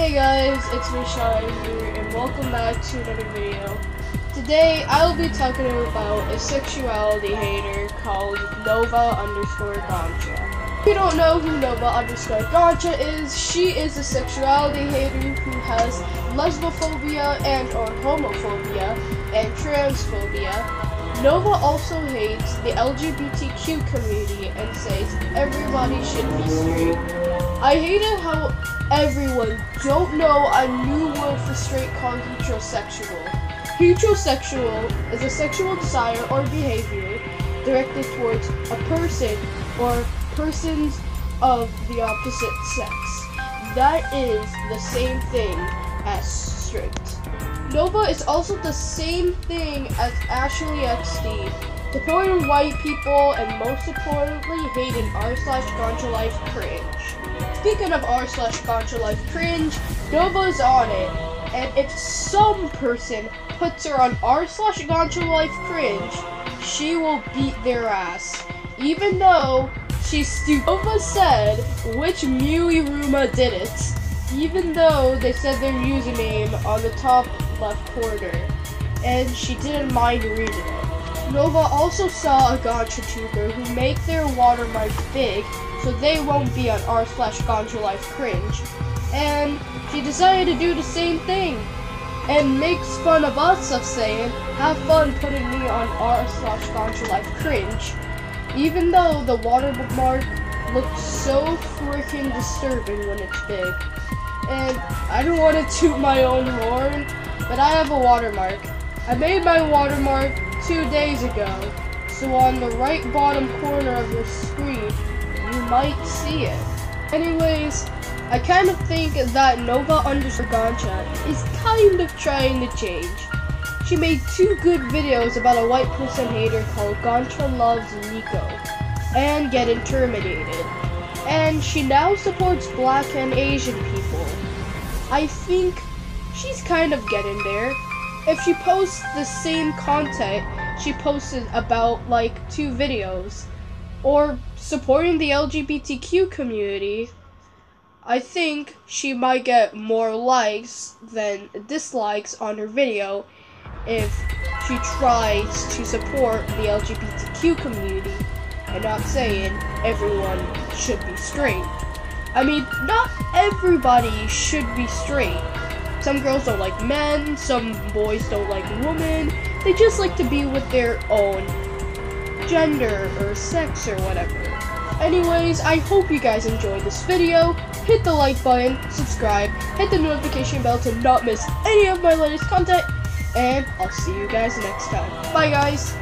Hey guys, it's me Shia here and welcome back to another video. Today I'll be talking about a sexuality hater called Nova underscore Gacha. If you don't know who Nova underscore Gacha is, she is a sexuality hater who has lesbophobia and or homophobia and transphobia. Nova also hates the LGBTQ community and says everybody should be straight. I hated how everyone don't know a new word for straight called heterosexual. Heterosexual is a sexual desire or behavior directed towards a person or persons of the opposite sex. That is the same thing as straight. Nova is also the same thing as Ashley XD, supporting white people and most importantly hating r slash Gacha Life cringe. Speaking of r slash Gacha Life cringe, Nova's on it, and if some person puts her on r slash Gacha Life cringe, she will beat their ass. Even though she's stupid. Nova said which Ruma did it, even though they said their username on the top left corner, and she didn't mind reading it. Nova also saw a Gacha tuber who make their watermark big so they won't be on r slash Gacha Life cringe, and she decided to do the same thing and makes fun of us of saying, have fun putting me on r slash Gacha Life cringe, even though the watermark looks so freaking disturbing when it's big. And I don't want to toot my own horn, but I have a watermark. I made my watermark two days ago, so on the right bottom corner of your screen, you might see it. Anyways, I kind of think that Nova underscore Gacha is kind of trying to change. She made two good videos about a white person hater called Gacha Loves Nico and Getting Terminated. And she now supports black and Asian people. I think she's kind of getting there. If she posts the same content she posted about like two videos, or supporting the LGBTQ community, I think she might get more likes than dislikes on her video if she tries to support the LGBTQ community and not saying everyone should be straight. I mean, not everybody should be straight. Some girls don't like men, some boys don't like women. They just like to be with their own gender or sex or whatever. Anyways, I hope you guys enjoyed this video. Hit the like button, subscribe, hit the notification bell to not miss any of my latest content, and I'll see you guys next time. Bye guys!